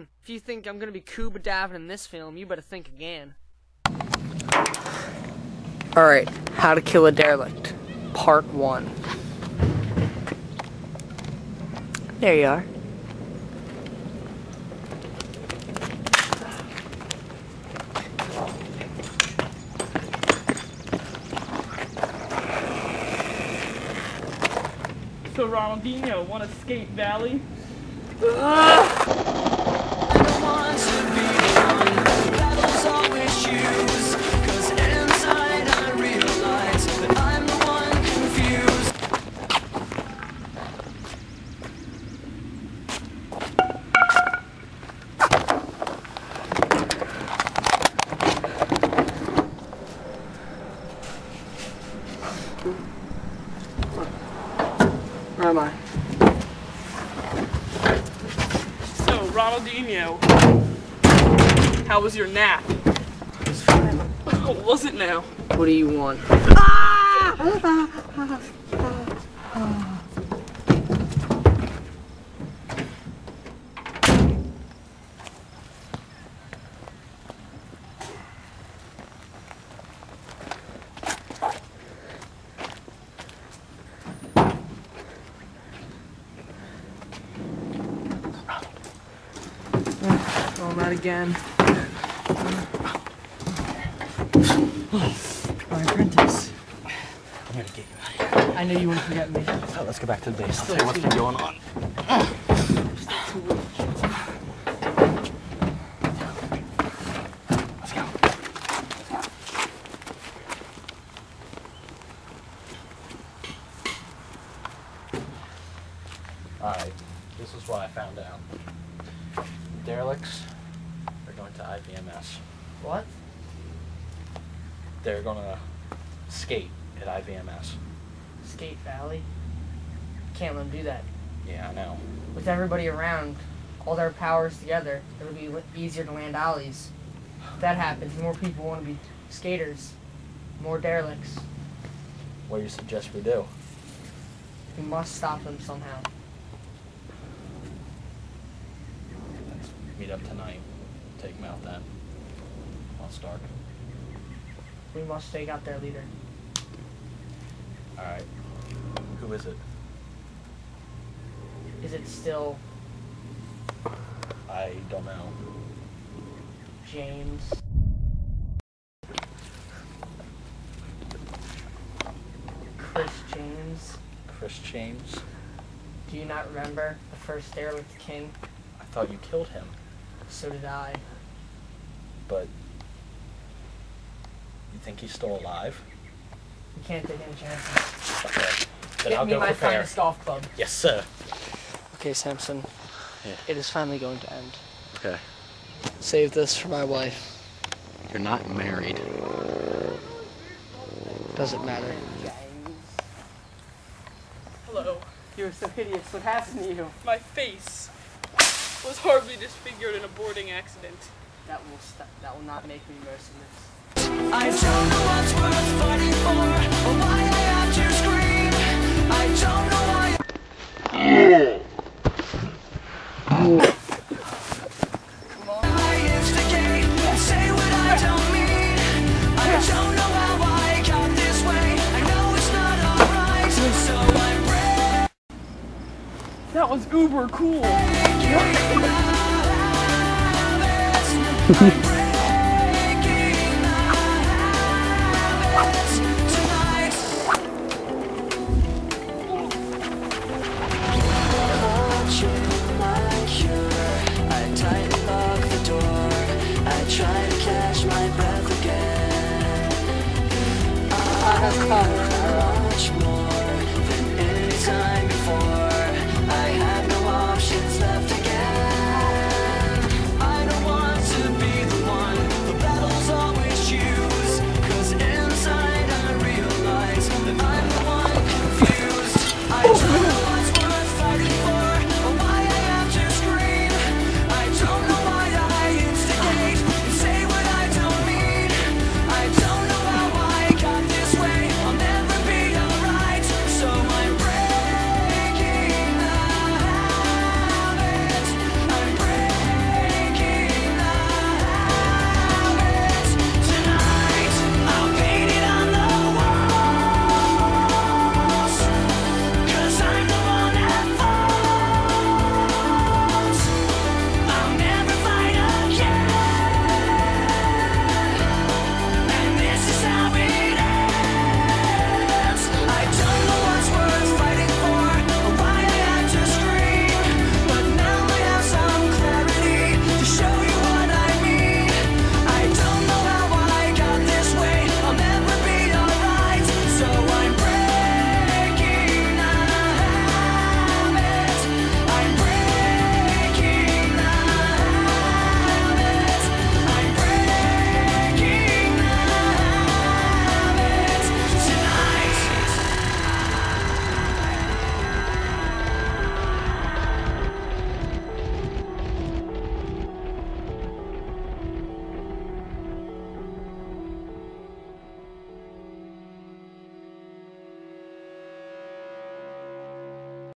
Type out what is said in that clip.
Hmm, if you think I'm gonna be Cuba diving in this film, you better think again. Alright, How to Kill a Derelict, Part 1. There you are. So Ronaldinho, want to skate Valley? Where Ronaldinho, how was your nap? What was it now? What do you want? Ah! Oh, not again. My apprentice. I'm gonna get you out of here. I knew you wouldn't forget me. So let's go back to the base. I'll tell you what's been going on. Let's go. Alright, this is what I found out. Derelicts going to IVMS. What? They're gonna skate at IVMS. Skate Valley? Can't let them do that. Yeah, I know. With everybody around, all their powers together, it'll be easier to land ollies. If that happens, more people want to be skaters. More derelicts. What do you suggest we do? We must stop them somehow. Let's meet up tonight. Take them out then. It's dark. We must take out their leader. Alright. Who is it? Is it still I don't know. James? Chris James? Chris James? Do you not remember the first derelict king? I thought you killed him, So did I. but you think he's still alive? You can't take any chances. Okay. Then Get I'll me go my prepare. finest golf club. Yes, sir. Okay, Samson. Yeah. It is finally going to end. Okay. Save this for my wife. You're not married. Doesn't matter. Hello. You're so hideous. What happened to you? My face was horribly disfigured in a boarding accident. That will st- that will not make me merciless. I don't know what's worth fighting for, or why I have to scream. I don't know why oh. That was uber cool. breaking my